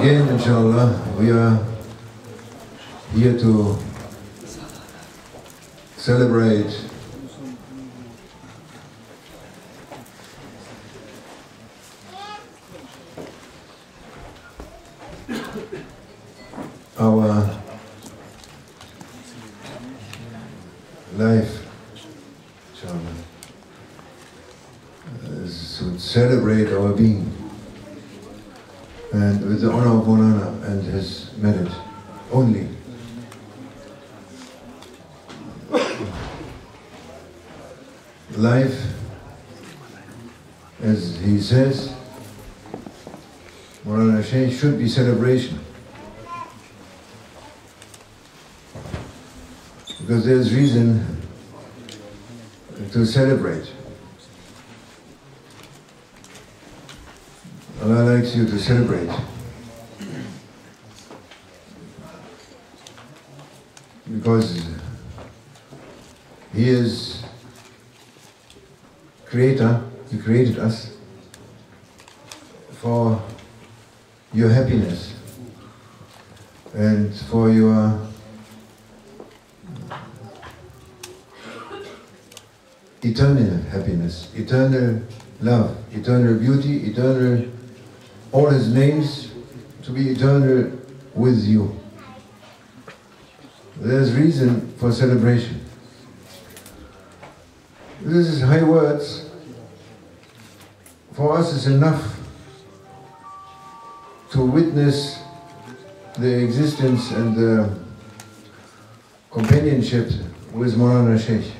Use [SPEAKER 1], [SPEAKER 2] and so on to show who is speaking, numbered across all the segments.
[SPEAKER 1] Again, inshallah, we are here to celebrate our life, inshallah, uh, to celebrate our being and with the honor of Maulana and his merit only. Life, as he says, Maulana Shaykh should be celebration. Because there's reason to celebrate. Allah likes you to celebrate. Because He is Creator, He created us for your happiness and for your eternal happiness, eternal love, eternal beauty, eternal all his names to be eternal with you. There's reason for celebration. This is high words. For us, it's enough to witness the existence and the companionship with Maulana Sheikh.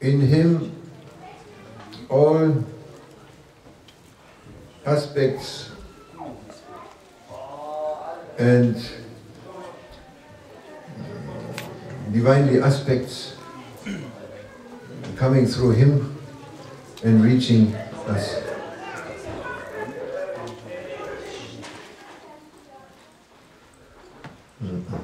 [SPEAKER 1] In him, all aspects and divinely aspects coming through him and reaching us. Mm-hmm.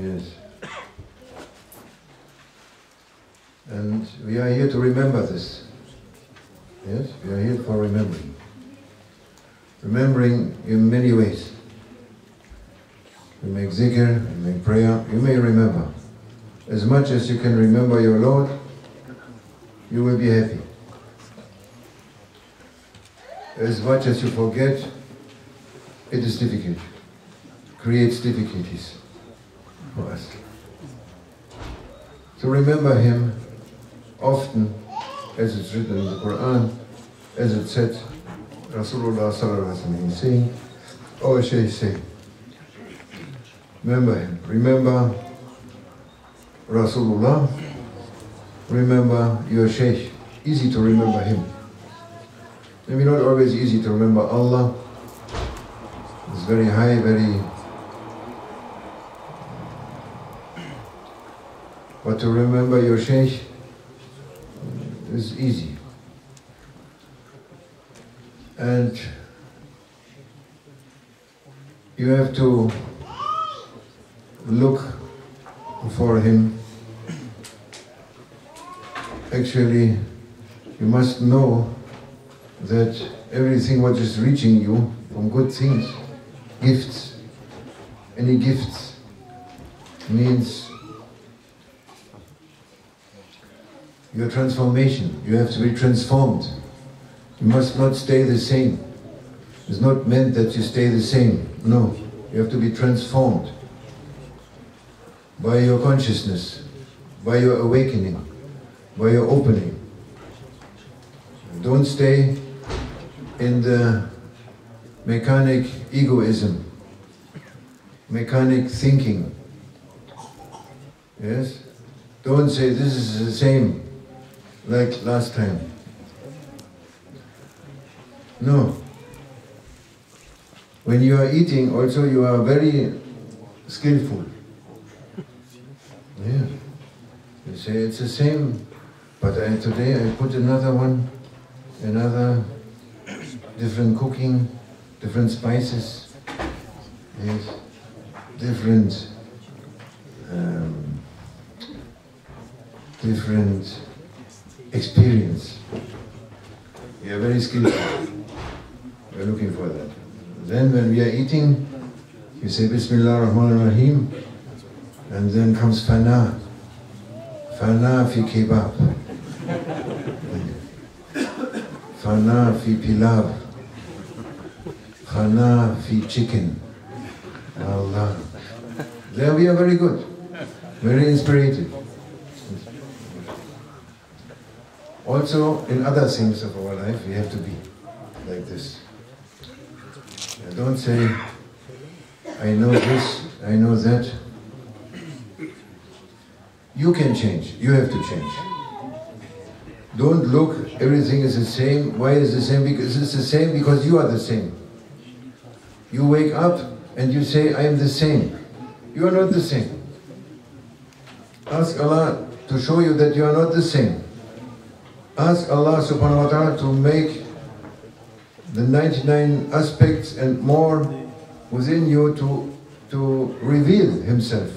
[SPEAKER 1] Yes. And we are here to remember this. Yes, we are here for remembering. Remembering in many ways. You make zikr, you make prayer, you may remember. As much as you can remember your Lord, you will be happy. As much as you forget, it is difficult. Creates difficulties for us. To remember him often, as it's written in the Quran, as it said, Rasulullah sallallahu alaihi wasallam saying, oh Shaykh say, remember him, remember Rasulullah, remember your Shaykh, easy to remember him. Maybe not always easy to remember Allah, it's very high, very But to remember your Shaykh is easy. And you have to look for him. Actually, you must know that everything what is reaching you from good things, gifts, any gifts, means your transformation. You have to be transformed. You must not stay the same. It's not meant that you stay the same. No, you have to be transformed by your consciousness, by your awakening, by your opening. Don't stay in the mechanic egoism, mechanic thinking. Yes? Don't say this is the same like last time. No. When you are eating, also you are very skillful. Yeah. You say it's the same, but I, today I put another one, another different cooking, different spices, yes, different um, different experience. We are very skillful. We are looking for that. Then when we are eating, you say Bismillah ar-Rahman ar-Rahim, and then comes Fana. Fana fi kebab. Fana fi pilav. Fana fi chicken. Allah. There we are very good. Very inspired. Also, in other things of our life, we have to be like this. Don't say, I know this, I know that. You can change. You have to change. Don't look, everything is the same. Why is the same? Because it's the same because you are the same. You wake up and you say, I am the same. You are not the same. Ask Allah to show you that you are not the same. Ask Allah subhanahu wa ta'ala to make the 99 aspects and more within you to, to reveal Himself.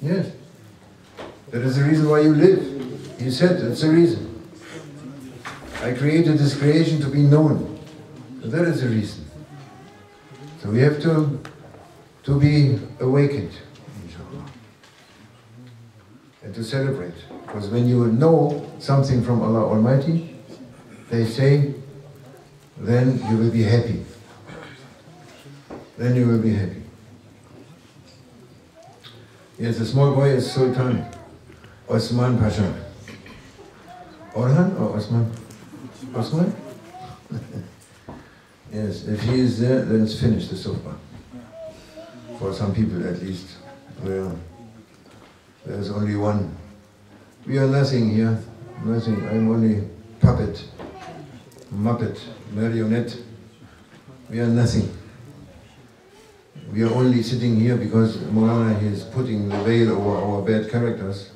[SPEAKER 1] Yes. That is the reason why you live. He said that's the reason. I created this creation to be known. So that is the reason. So we have to, to be awakened, inshallah. And to celebrate. Because when you know something from Allah Almighty, they say, then you will be happy. Then you will be happy. Yes, the small boy is Sultan Osman Pasha. Orhan or Osman? Osman? yes, if he is there, then it's finished, the sofa. For some people at least. Well, there's only one. We are nothing here, nothing. I'm only puppet, muppet, marionette. We are nothing. We are only sitting here because Maulana is putting the veil over our bad characters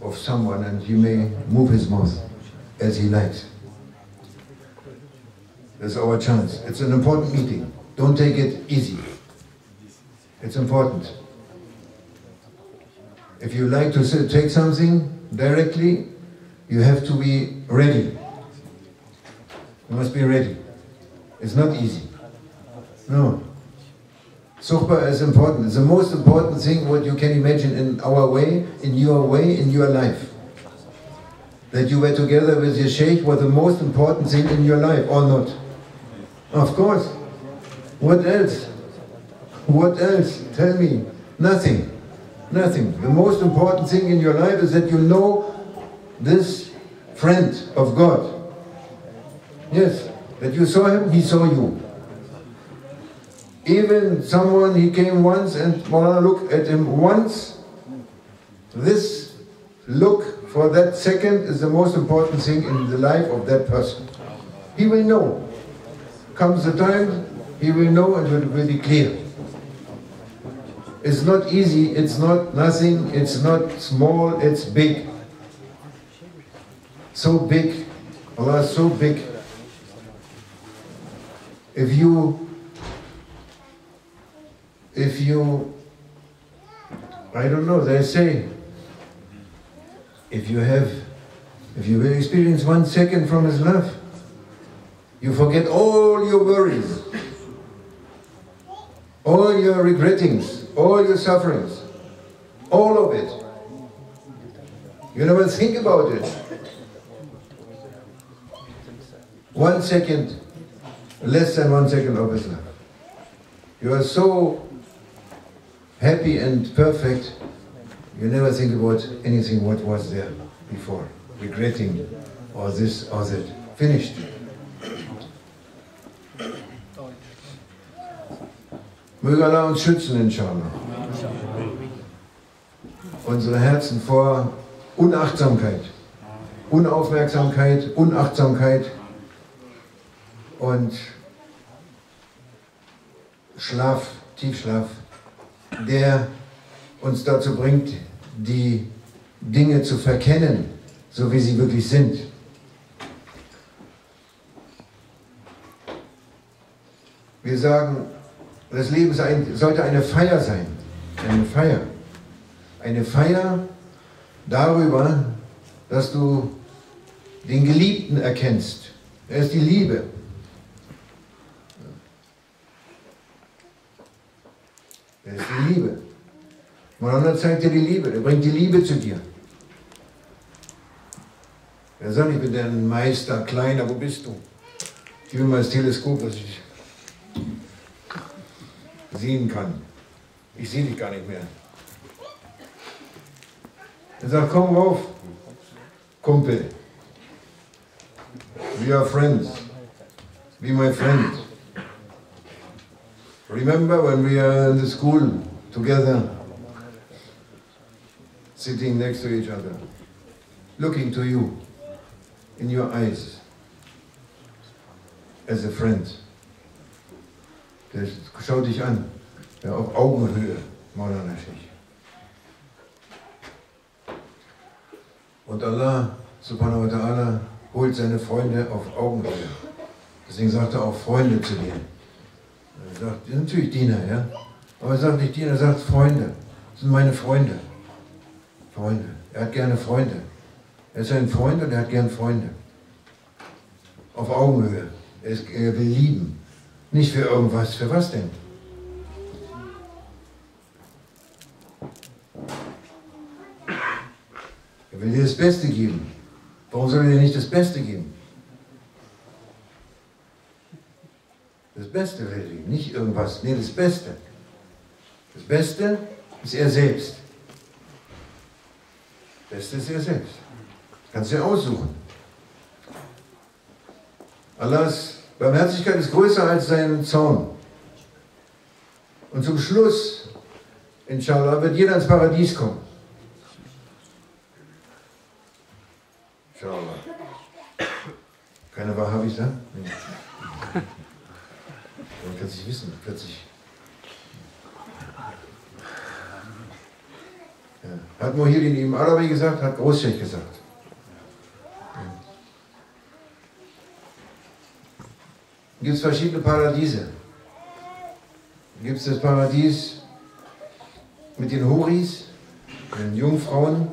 [SPEAKER 1] of someone and he may move his mouth as he likes. That's our chance. It's an important meeting. Don't take it easy. It's important. If you like to take something directly, you have to be ready. You must be ready. It's not easy. No. Suhba is important. It's the most important thing what you can imagine in our way, in your way, in your life. That you were together with your sheikh was the most important thing in your life, or not? Of course. What else? What else? Tell me. Nothing. Nothing. The most important thing in your life is that you know this friend of God. Yes. That you saw him, he saw you. Even someone, he came once and Maulana looked at him once. This look for that second is the most important thing in the life of that person. He will know. Comes the time, he will know and will, will be clear. It's not easy, it's not nothing, it's not small, it's big. So big, Allah is so big. If you if you, I don't know, they say, if you have, if you will experience one second from His love, you forget all your worries, all your regrettings, all your sufferings, all of it. You never think about it. One second, less than one second of His love. You are so happy and perfect, you never think about anything what was there before, regretting or this or that. Finished. Möge Allah uns schützen, inshallah. Unsere Herzen vor Unachtsamkeit, Unaufmerksamkeit, Unachtsamkeit und Schlaf, Tiefschlaf der uns dazu bringt, die Dinge zu verkennen, so wie sie wirklich sind. Wir sagen, das Leben sollte eine Feier sein. Eine Feier. Eine Feier, darüber, dass du den Geliebten erkennst. Er ist die Liebe. Er ist die Liebe. Mohammed zeigt dir die Liebe, er bringt die Liebe zu dir. Er sagt, ich bin dein Meister, Kleiner, wo bist du? Gib mir mal das Teleskop, dass ich sehen kann. Ich sehe dich gar nicht mehr. Er sagt, komm rauf, Kumpel. We are friends. Be my friend. Remember when we are in the school together, sitting next to each other, looking to you in your eyes as a friend. Der schaut dich an, ja, auf Augenhöhe, Maulana. Und Allah subhanahu wa ta'ala holt seine Freunde auf Augenhöhe. Deswegen sagt er auch Freunde zu dir. Er sagt, natürlich Diener, ja. Aber er sagt nicht Diener, er sagt Freunde. Das sind meine Freunde. Freunde. Er hat gerne Freunde. Er ist ein Freund und er hat gern Freunde. Auf Augenhöhe. Er, ist, er will lieben. Nicht für irgendwas. Für was denn? Er will dir das Beste geben. Warum soll er dir nicht das Beste geben? Das Beste will geben, nicht irgendwas. Nee, das Beste. Das Beste ist er selbst. Das Beste ist er selbst. Das kannst du dir aussuchen. Allahs Barmherzigkeit ist größer als sein Zorn. Und zum Schluss, inshallah, wird jeder ins Paradies kommen. Inshallah. Keine Wahhabis da? Nee. Nicht wissen, plötzlich. Ja. Hat Muhyiddin im Arabi gesagt, hat Großscheich gesagt. Gibt es verschiedene Paradiese. Gibt es das Paradies mit den Horis, den Jungfrauen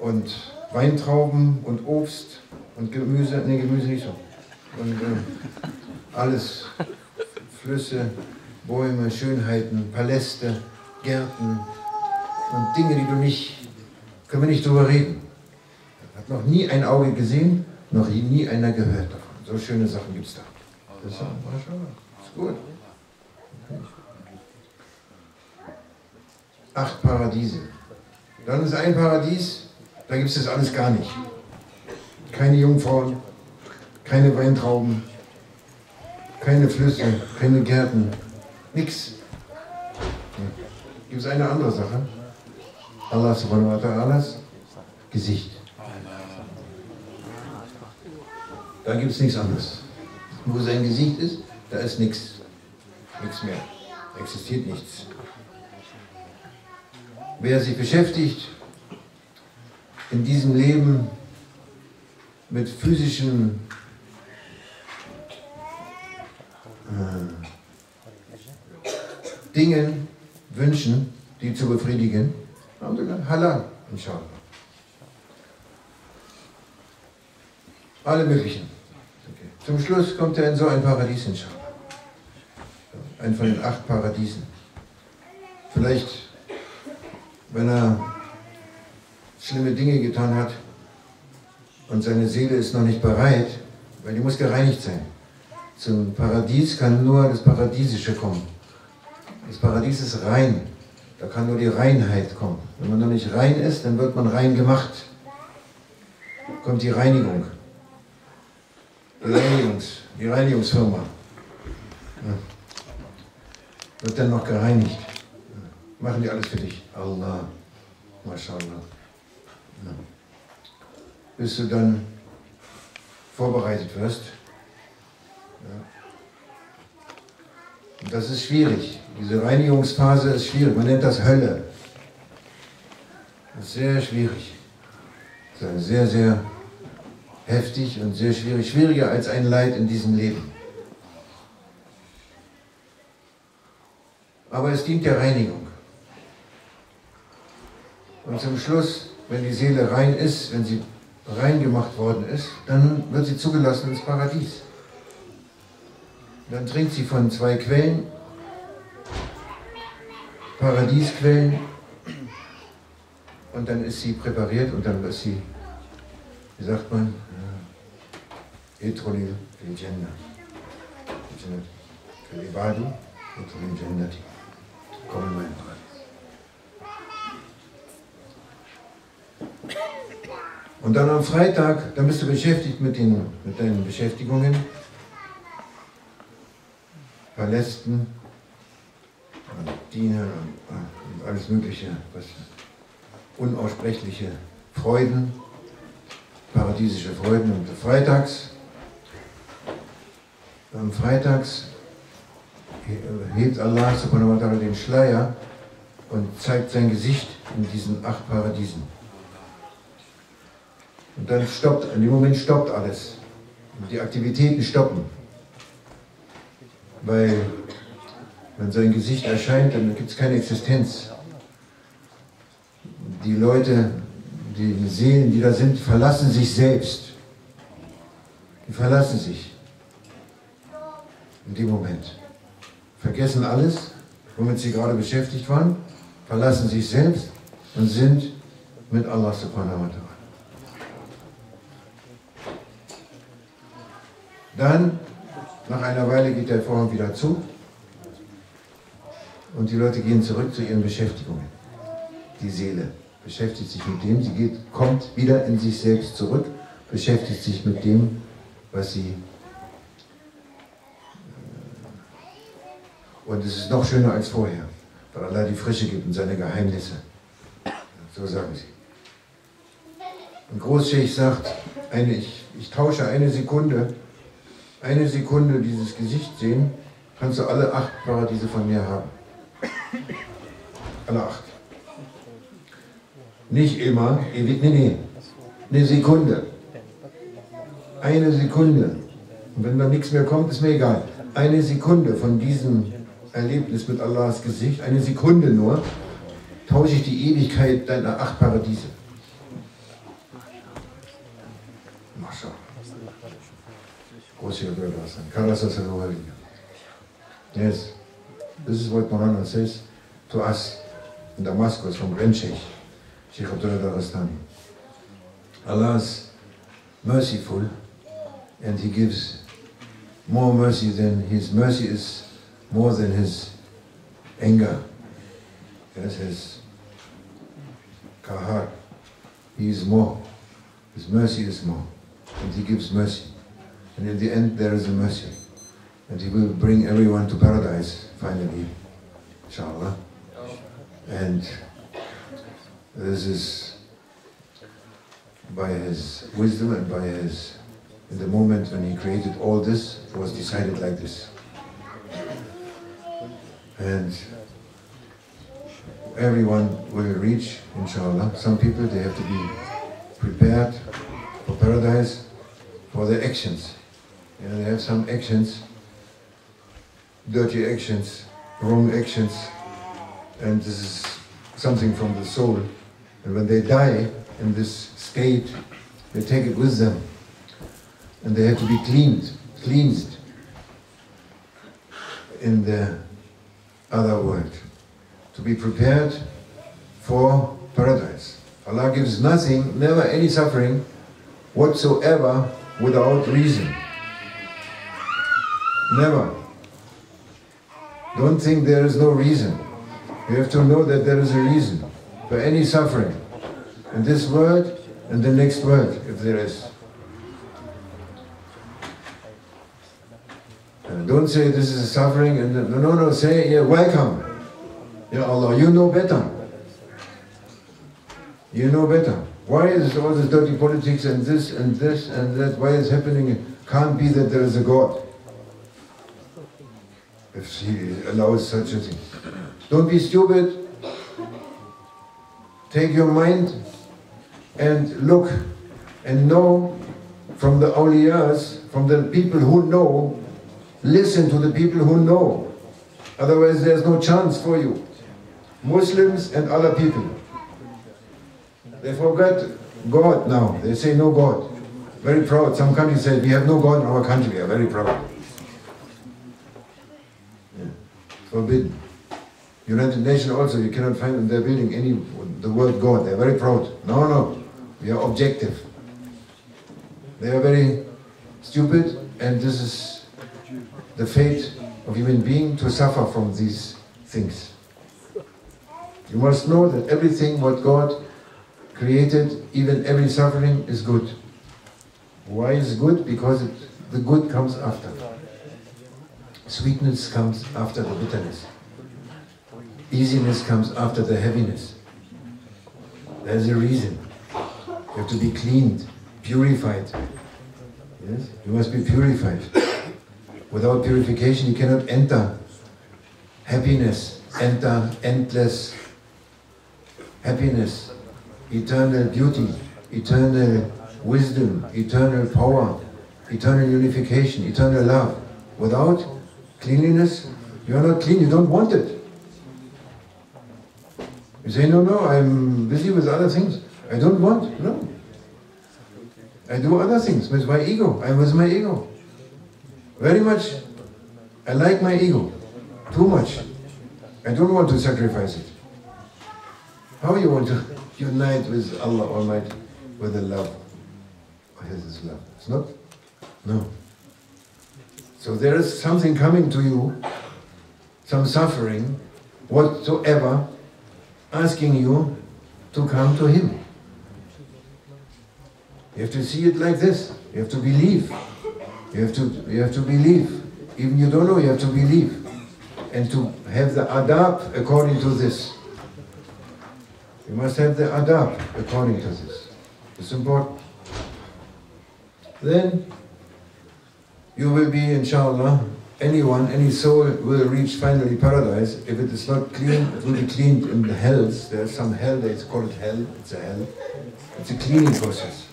[SPEAKER 1] und Weintrauben und Obst und Gemüse, ne Gemüse nicht so. Und äh, alles, Flüsse, Bäume, Schönheiten, Paläste, Gärten und Dinge, die du nicht, können wir nicht drüber reden. Hat noch nie ein Auge gesehen, noch nie einer gehört davon. So schöne Sachen gibt es da. Das ist, ist gut. Acht Paradiese. Dann ist ein Paradies, da gibt es das alles gar nicht. Keine Jungfrauen, keine Weintrauben, keine Flüsse, keine Gärten, nichts. Gibt es eine andere Sache? Allah subhanahu wa ta'alas Gesicht. Da gibt es nichts anderes. Wo sein Gesicht ist, da ist nichts. Nichts mehr. Existiert nichts. Wer sich beschäftigt in diesem Leben mit physischen äh, Dingen, Wünschen, die zu befriedigen, halal, inshallah. Alle möglichen. Okay. Zum Schluss kommt er in so ein Paradies, inshallah. Ein von den acht Paradiesen. Vielleicht, wenn er schlimme Dinge getan hat und seine Seele ist noch nicht bereit, weil die muss gereinigt sein. Zum Paradies kann nur das Paradiesische kommen. Das Paradies ist rein. Da kann nur die Reinheit kommen. Wenn man noch nicht rein ist, dann wird man rein gemacht. Kommt die Reinigung. Die, Reinigungs, die Reinigungsfirma. Ja. Wird dann noch gereinigt. Machen die alles für dich. Allah. MashaAllah ja. bis du dann vorbereitet wirst. Und das ist schwierig. Diese Reinigungsphase ist schwierig. Man nennt das Hölle. Das ist sehr schwierig. Das ist sehr, sehr heftig und sehr schwierig. Schwieriger als ein Leid in diesem Leben. Aber es dient der Reinigung. Und zum Schluss, wenn die Seele rein ist, wenn sie rein gemacht worden ist, dann wird sie zugelassen ins Paradies. Dann trinkt sie von zwei Quellen, Paradiesquellen, und dann ist sie präpariert und dann ist sie, wie sagt man, Etrolil fil Jannah. Fil Ibadu, Etrolil Jannati. Komm in meinen Paradies. Und dann am Freitag, dann bist du beschäftigt mit, den, mit deinen Beschäftigungen, Palästen, Dienern und alles Mögliche, was unaussprechliche Freuden, paradiesische Freuden. Und freitags, am Freitags hebt Allah subhanahu wa ta'ala den Schleier und zeigt sein Gesicht in diesen acht Paradiesen. Und dann stoppt, in dem Moment stoppt alles. Und die Aktivitäten stoppen. Weil, wenn sein Gesicht erscheint, dann gibt es keine Existenz. Die Leute, die Seelen, die da sind, verlassen sich selbst. Die verlassen sich. In dem Moment. Vergessen alles, womit sie gerade beschäftigt waren, verlassen sich selbst und sind mit Allah subhanahu wa ta'ala. Dann, nach einer Weile geht der Vorhang wieder zu und die Leute gehen zurück zu ihren Beschäftigungen. Die Seele beschäftigt sich mit dem, sie geht, kommt wieder in sich selbst zurück, beschäftigt sich mit dem, was sie... Äh, und es ist noch schöner als vorher, weil Allah die Frische gibt und seine Geheimnisse. So sagen sie. Und Großscheich sagt, eine, ich, ich tausche eine Sekunde eine Sekunde dieses Gesicht sehen, kannst du alle acht Paradiese von mir haben. Alle acht. Nicht immer, ewig, nee, nee. Eine Sekunde. Eine Sekunde. Und wenn da nichts mehr kommt, ist mir egal. Eine Sekunde von diesem Erlebnis mit Allahs Gesicht, eine Sekunde nur, tausche ich die Ewigkeit deiner acht Paradiese. Yes, this is what Maulana says to us in Damascus from Grand Sheikh, Sheikh Abdullah Daghestani. Allah is merciful and He gives more mercy than His mercy is more than His anger. Yes, His kahar. He is more. His mercy is more. And He gives mercy. And in the end, there is a mercy. And He will bring everyone to paradise, finally, inshallah. And this is by His wisdom and by His, in the moment when He created all this, it was decided like this. And everyone will reach, inshallah. Some people, they have to be prepared for paradise for their actions. They have some actions, dirty actions, wrong actions, and this is something from the soul. And when they die in this state, they take it with them. And they have to be cleaned, cleansed in the other world. To be prepared for paradise. Allah gives nothing, never any suffering whatsoever without reason. Never. Don't think there is no reason. You have to know that there is a reason for any suffering. In this world and the next world, if there is. Don't say this is suffering and no, no, no, say, yeah, welcome. Allah, you know better. You know better. Why is all this dirty politics and this and this and that? Why is happening? Can't be that there is a God if he allows such a thing. Don't be stupid. Take your mind and look and know from the awliyas, from the people who know, listen to the people who know. Otherwise there's no chance for you. Muslims and other people. They forgot God now. They say no God. Very proud. Some countries say we have no God in our country. We are very proud. Yeah. Forbidden. United Nations also, you cannot find in their building any the word God. They're very proud. No, no. We are objective. They are very stupid and this is the fate of human being to suffer from these things. You must know that everything what God created, even every suffering, is good. Why is good? Because it, the good comes after. Sweetness comes after the bitterness. Easiness comes after the heaviness. There's a reason. You have to be cleaned, purified. Yes? You must be purified. Without purification, you cannot enter happiness, enter endless happiness, eternal beauty, eternal wisdom, eternal power, eternal unification, eternal love. Without cleanliness, you are not clean, you don't want it. You say, no, no, I'm busy with other things. I don't want, no. I do other things with my ego. I'm with my ego. Very much, I like my ego. Too much. I don't want to sacrifice it. How you want to unite with Allah Almighty with the love? What is this love? It's not? No. So there is something coming to you, some suffering, whatsoever, asking you to come to Him. You have to see it like this. You have to believe. You have to, you have to believe. Even you don't know, you have to believe. And to have the adab according to this. You must have the adab according to this. It's important. Then you will be, inshallah, anyone, any soul will reach finally paradise. If it is not clean, it will be cleaned in the hells. There's some hell, they call it hell, it's a hell. It's a cleaning process.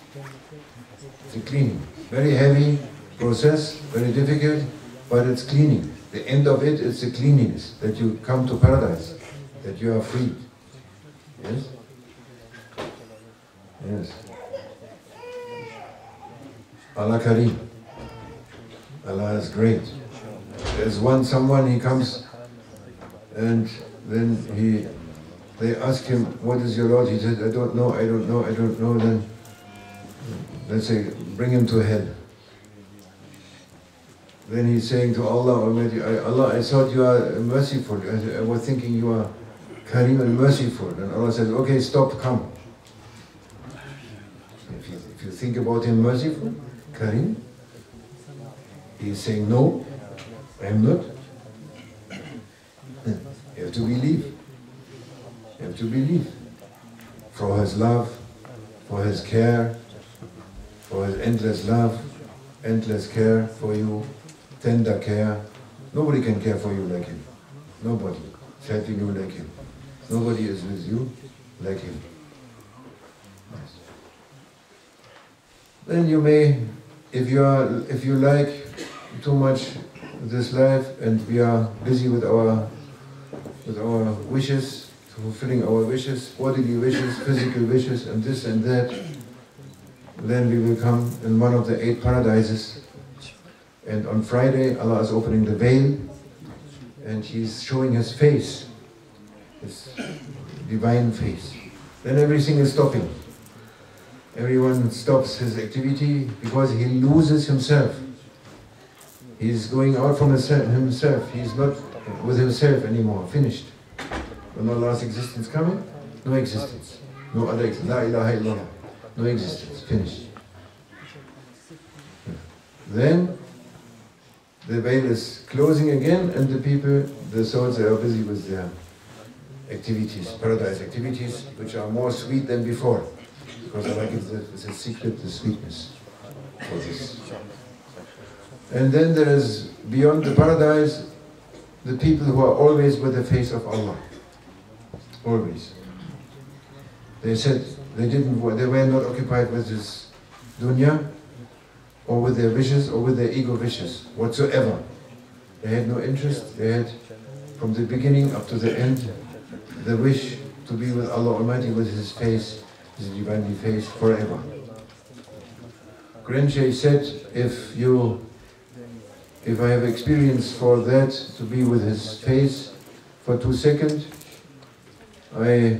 [SPEAKER 1] It's a cleaning. Very heavy process, very difficult, but it's cleaning. The end of it is the cleanliness, that you come to paradise, that you are free. Yes? Yes. Allah Kareem. Allah is great. There's one someone he comes and then he they ask him, what is your Lord? He said, I don't know, I don't know, I don't know. Then let's say, bring him to hell. Then he's saying to Allah Almighty, Allah, I thought you are merciful. I, I was thinking you are Kareem and merciful. And Allah says, okay, stop, come. If you, if you think about him merciful, Kareem, he's saying, no, I am not. Hmm. You have to believe. You have to believe. For his love, for his care, for his endless love, endless care for you, tender care. Nobody can care for you like him. Nobody is helping you like him. Nobody is with you like him. Then you may, if you are, if you like too much this life, and we are busy with our with our wishes, fulfilling our wishes, bodily wishes, physical wishes, and this and that, then we will come in one of the eight paradises. And on Friday, Allah is opening the veil, and He's showing His face, His divine face. Then everything is stopping. Everyone stops his activity because he loses himself. He's going out from himself. He's not with himself anymore. Finished. When Allah's existence coming, no existence. No other existence. La ilaha illallah. No existence. Finished. Then the veil is closing again and the people, the souls, are busy with their activities, paradise activities, which are more sweet than before. Because Allah gives the, the secret, the sweetness for this. And then there is, beyond the paradise, the people who are always with the face of Allah. Always. They said they didn't, they were not occupied with this dunya, or with their wishes, or with their ego wishes, whatsoever. They had no interest, they had, from the beginning up to the end, the wish to be with Allah Almighty with His face his divinely face forever. Grand Sheikh said, if you, if I have experience for that to be with his face for two seconds, I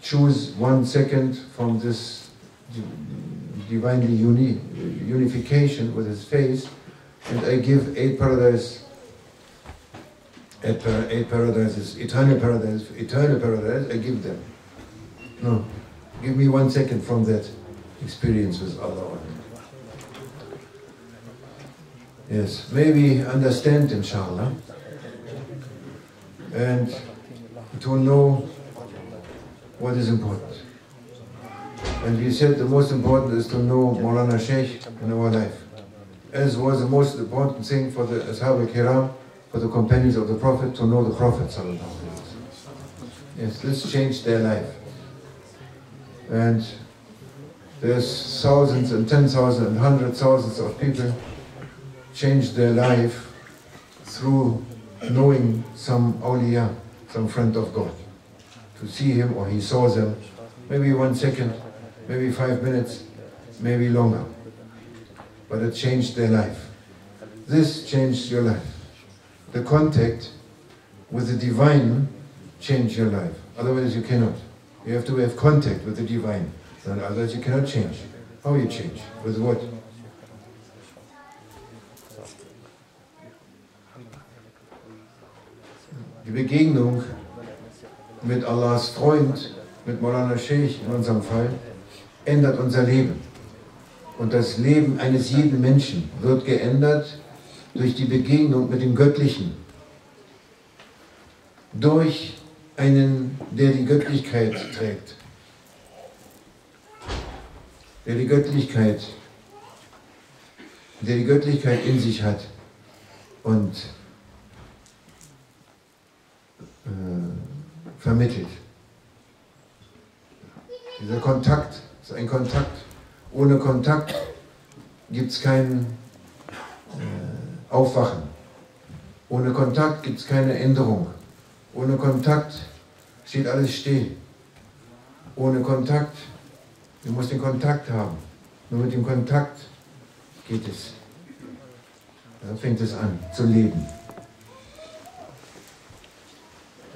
[SPEAKER 1] choose one second from this divinely uni, unification with his face, and I give eight paradise, eight, par eight paradises, eternal paradise, eternal paradise, I give them. No, give me one second from that experience with Allah. Yes, maybe understand inshallah and to know what is important. And we said the most important is to know Maulana Sheikh in our life. As was the most important thing for the Ashab al-Kiram, for the companions of the Prophet, to know the Prophet Yes, this changed their life. And there's thousands and ten thousands and hundred thousands of people changed their life through knowing some awliya, some friend of God. To see him or he saw them, maybe one second, maybe five minutes, maybe longer. But it changed their life. This changed your life. The contact with the divine changed your life. Otherwise you cannot. You have to have contact with the divine. Otherwise you cannot change. How you change? With what? Die Begegnung mit Allahs Freund, mit Maulana Sheikh in unserem Fall, ändert unser Leben. Und das Leben eines jeden Menschen wird geändert durch die Begegnung mit dem Göttlichen. Durch einen, der die Göttlichkeit trägt. Der die Göttlichkeit, der die Göttlichkeit in sich hat und äh, vermittelt. Dieser Kontakt ist ein Kontakt. Ohne Kontakt gibt es kein äh, Aufwachen. Ohne Kontakt gibt es keine Änderung. Ohne Kontakt steht alles still. Ohne Kontakt, du musst den Kontakt haben. Nur mit dem Kontakt geht es. Da fängt es an zu leben.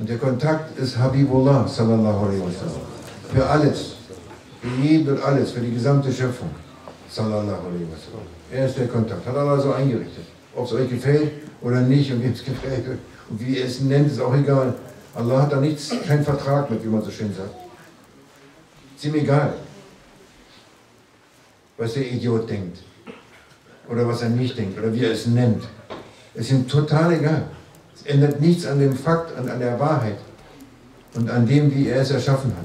[SPEAKER 1] Und der Kontakt ist Habibullah, sallallahu alaihi wasallam. Für alles. Für jeden und alles, für die gesamte Schöpfung. Sallallahu alaihi wasallam. Er ist der Kontakt. Hat Allah so eingerichtet. Ob es euch gefällt oder nicht und wie es gefällt und wie ihr es nennt, ist auch egal. Allah hat da nichts, keinen Vertrag mit, wie man so schön sagt. Ist ihm egal, was der Idiot denkt. Oder was er nicht denkt. Oder wie er es nennt. Es ist ihm total egal. Es ändert nichts an dem Fakt, an, an der Wahrheit und an dem, wie er es erschaffen hat.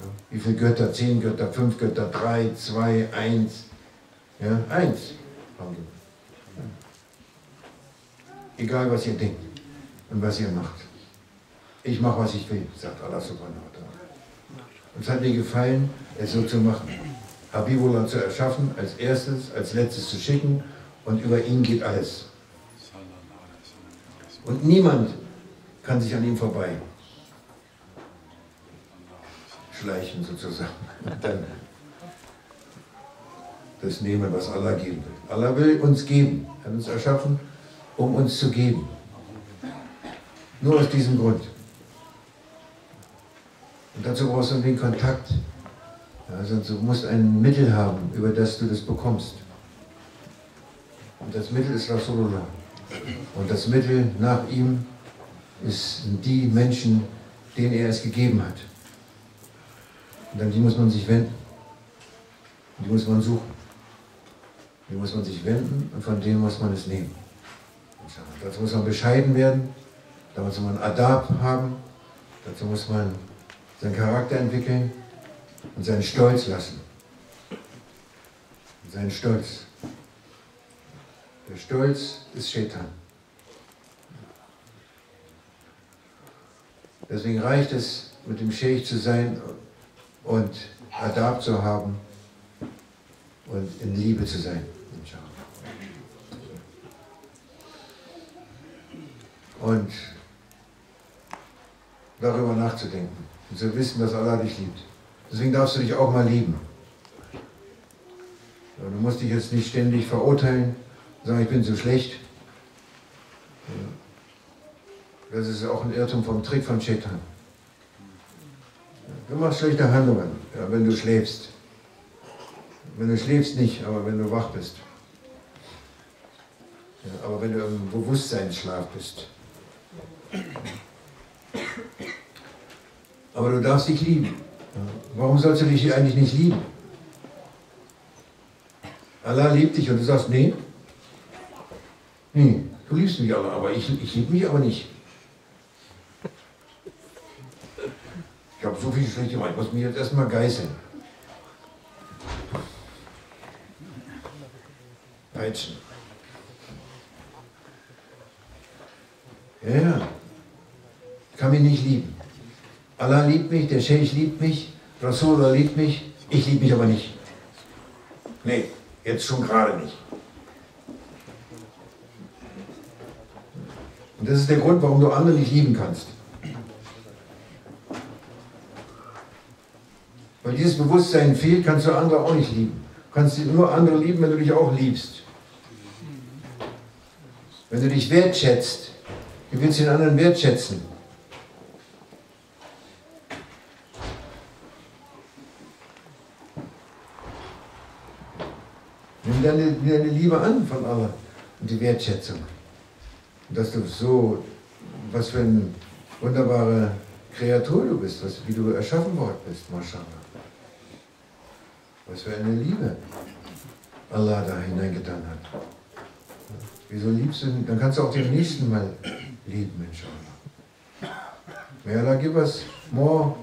[SPEAKER 1] Ja, wie viele Götter? Zehn Götter, fünf Götter, drei, zwei, eins. Ja, eins. Ja. Egal, was ihr denkt und was ihr macht. Ich mache, was ich will, sagt Allah subhanahu wa ta'ala. Es hat mir gefallen, es so zu machen. Habibullah zu erschaffen, als erstes, als letztes zu schicken und über ihn geht alles. Und niemand kann sich an ihm vorbei schleichen sozusagen. Und dann das nehmen, was Allah geben will. Allah will uns geben. Hat uns erschaffen, um uns zu geben. Nur aus diesem Grund. Und dazu brauchst du den Kontakt. Also du musst ein Mittel haben, über das du das bekommst. Und das Mittel ist Rasulullah. Und das Mittel nach ihm ist die Menschen, denen er es gegeben hat. Und an die muss man sich wenden. Die muss man suchen. Die muss man sich wenden und von denen muss man es nehmen. Dazu muss man bescheiden werden, dazu muss man Adab haben, dazu muss man seinen Charakter entwickeln und seinen Stolz lassen. Seinen Stolz. Der Stolz ist Shaitan. Deswegen reicht es, mit dem Sheikh zu sein und Adab zu haben und in Liebe zu sein. Und darüber nachzudenken. Und zu wissen, dass Allah dich liebt. Deswegen darfst du dich auch mal lieben. Du musst dich jetzt nicht ständig verurteilen, sagen, ich bin so schlecht. Das ist auch ein Irrtum vom Trick von Shaitan. Du machst schlechte Handlungen, ja, wenn du schläfst. Wenn du schläfst nicht, aber wenn du wach bist. Ja, aber wenn du im Bewusstseinsschlaf bist. Aber du darfst dich lieben. Warum sollst du dich eigentlich nicht lieben? Allah liebt dich und du sagst, nee, nee, du liebst mich Allah, aber ich, ich liebe mich aber nicht. Ich habe so viel schlecht gemacht, ich muss mich jetzt erstmal geißeln. Peitschen. Ja. Ich kann mich nicht lieben. Allah liebt mich, der Sheikh liebt mich, Rasulullah liebt mich, ich liebe mich aber nicht. Nee, jetzt schon gerade nicht. Und das ist der Grund, warum du andere nicht lieben kannst. Weil dieses Bewusstsein fehlt, kannst du andere auch nicht lieben. Du kannst nur andere lieben, wenn du dich auch liebst. Wenn du dich wertschätzt, wie willst du den anderen wertschätzen? Nimm deine, deine Liebe an von Allah und die Wertschätzung. Dass du so, was für eine wunderbare Kreatur du bist, was, wie du erschaffen worden bist, Mashallah. Was für eine Liebe Allah da hineingetan hat. Wieso liebst du, dann kannst du auch den Nächsten mal lieben, inshallah. May Allah give us more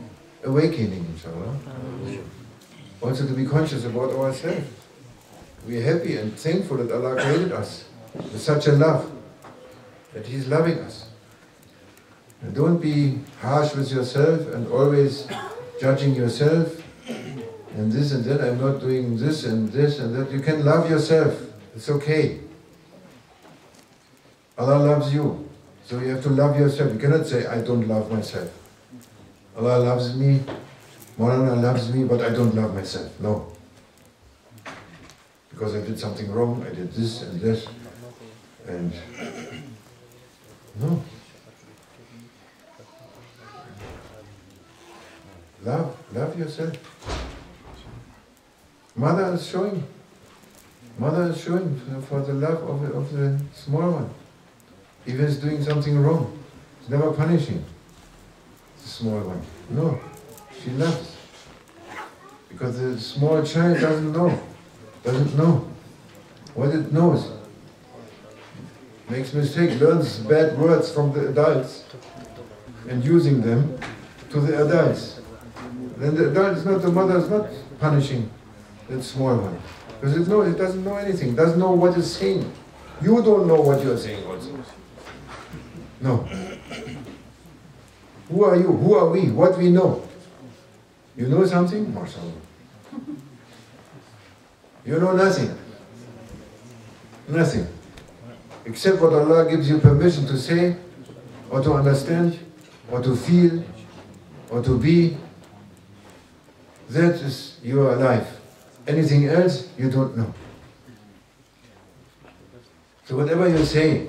[SPEAKER 1] awakening, inshallah. Also to be conscious about ourselves. We are happy and thankful that Allah created us with such a love, that He's loving us. And don't be harsh with yourself and always judging yourself and this and that. I'm not doing this and this and that. You can love yourself. It's okay. Allah loves you. So you have to love yourself. You cannot say, I don't love myself. Allah loves me, Maulana loves me, but I don't love myself. No. Because I did something wrong, I did this and this. And no. Love, love yourself. Mother is showing. Mother is showing for the love of, of the small one. Even is doing something wrong. It's never punishing the small one. No, she loves. Because the small child doesn't know. Doesn't know. What it knows. Makes mistake, learns bad words from the adults and using them to the adults. Then the adult is not, the mother is not punishing that small one. Because it, know, it doesn't know anything, it doesn't know what it's saying. You don't know what you're saying also. No. Who are you? Who are we? What we know? You know something? MashaAllah. You know nothing. Nothing. Except what Allah gives you permission to say, or to understand, or to feel, or to be. That is your life. Anything else, you don't know. So whatever you say,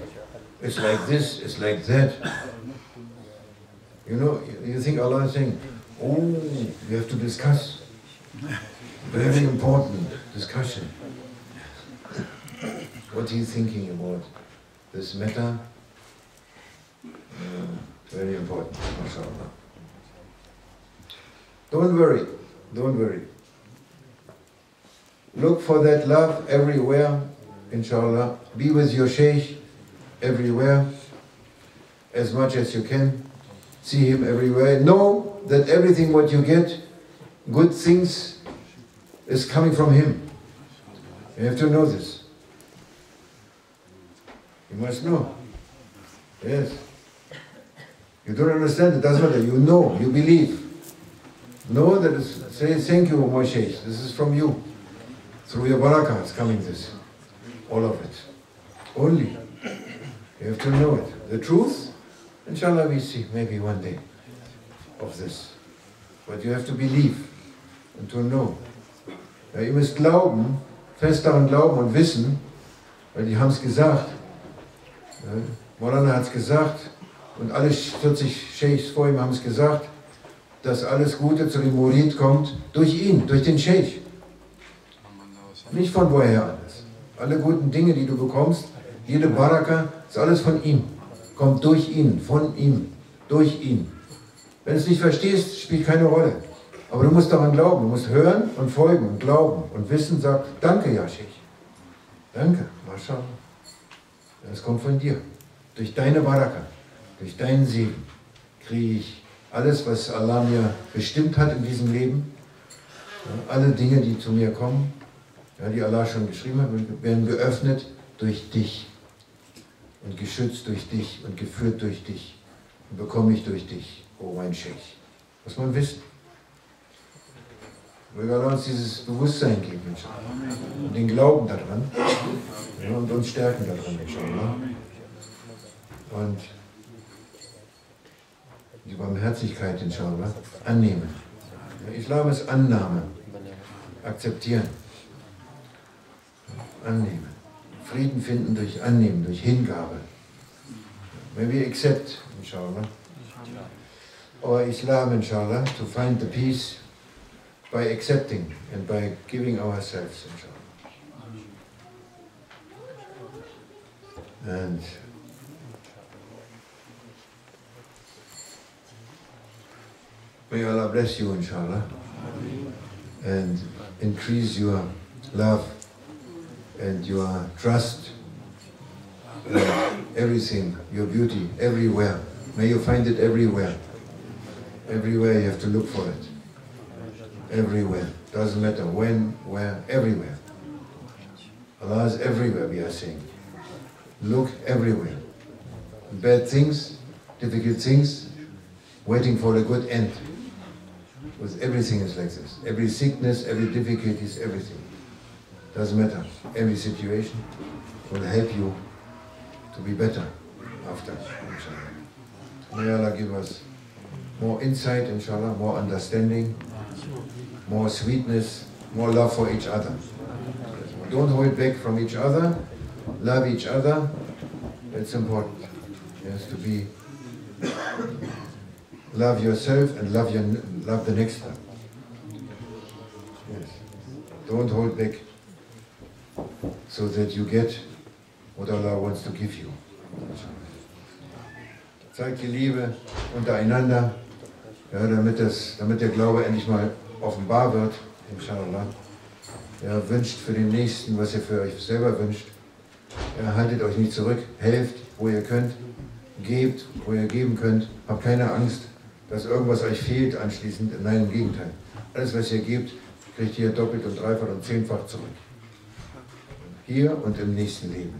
[SPEAKER 1] it's like this, it's like that. You know, you think Allah is saying, oh, we have to discuss. Very important discussion. What are you thinking about this matter? Uh, very important, mashallah. Don't worry, don't worry. Look for that love everywhere, inshallah. Be with your sheikh everywhere, as much as you can. See him everywhere. Know that everything what you get, good things, is coming from him. You have to know this. You must know. Yes. You don't understand, it doesn't matter. You know, you believe. Know that it's, say thank you, Moshe. This is from you. Through your barakah, it's coming this. All of it. Only. You have to know it. The truth, inshallah we see maybe one day of this. But you have to believe and to know. Ja, ihr müsst glauben, fest daran glauben und wissen, weil die haben es gesagt. Ja, Molana hat es gesagt und alle 40 Sheikhs vor ihm haben es gesagt, dass alles Gute zu dem Murid kommt durch ihn, durch den Sheikh. Nicht von woher alles. Alle guten Dinge, die du bekommst, jede Baraka, ist alles von ihm. Kommt durch ihn, von ihm, durch ihn. Wenn du es nicht verstehst, spielt keine Rolle. Aber du musst daran glauben, du musst hören und folgen und glauben und wissen, sag, danke, Yashik. Danke, Mashallah. Das kommt von dir. Durch deine Baraka, durch deinen Segen kriege ich alles, was Allah mir bestimmt hat in diesem Leben. Alle Dinge, die zu mir kommen, die Allah schon geschrieben hat, werden geöffnet durch dich und geschützt durch dich und geführt durch dich und bekomme ich durch dich, oh mein Sheikh. Muss man wissen. Möge Allah uns dieses Bewusstsein geben. Und den Glauben daran und uns stärken daran, inshallah. Und die Barmherzigkeit, inshallah, annehmen. Islam ist Annahme, akzeptieren, annehmen. Frieden finden durch Annehmen, durch Hingabe. When we accept, inshallah, our Islam, inshallah, to find the peace by accepting and by giving ourselves, inshallah. And may Allah bless you, inshallah, and increase your love and your trust, and everything, your beauty, everywhere. May you find it everywhere. Everywhere you have to look for it. Everywhere. Doesn't matter when, where, everywhere. Allah is everywhere, we are saying. Look everywhere. Bad things, difficult things, waiting for a good end. Because everything is like this. Every sickness, every difficulty is everything. Doesn't matter. Every situation will help you to be better after. May Allah give us more insight, inshallah, more understanding, more sweetness, more love for each other. Don't hold back from each other, love each other. It's important. Yes, to be love yourself and love your love the next one. Yes. Don't hold back so that you get what Allah wants to give you. Zeigt die Liebe untereinander, ja, damit, das, damit der Glaube endlich mal offenbar wird, inshallah. Ja, wünscht für den Nächsten, was ihr für euch selber wünscht. Ja, haltet euch nicht zurück, helft, wo ihr könnt, gebt, wo ihr geben könnt. Habt keine Angst, dass irgendwas euch fehlt anschließend. Nein, im Gegenteil. Alles, was ihr gebt, kriegt ihr doppelt und dreifach und zehnfach zurück. Hier und im nächsten Leben.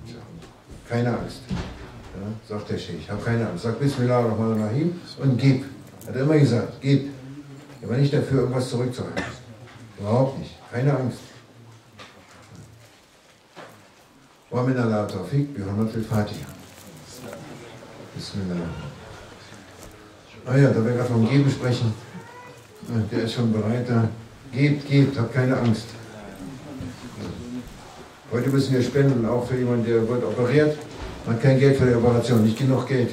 [SPEAKER 1] Keine Angst. Ja, sagt der Sheikh, hab keine Angst. Sag Bismillah ar-Rahman ar-Rahim und gib. Hat er immer gesagt, gib. Aber nicht dafür, irgendwas zurückzuhalten. Überhaupt nicht. Keine Angst. ومن الله توفيق بحرمة الفاتحة بسم الله Ah ja, da wir gerade vom Geben sprechen, der ist schon bereit da. Gebt, gebt, habt keine Angst. Heute müssen wir spenden, auch für jemanden, der wird operiert, hat kein Geld für die Operation, nicht genug Geld.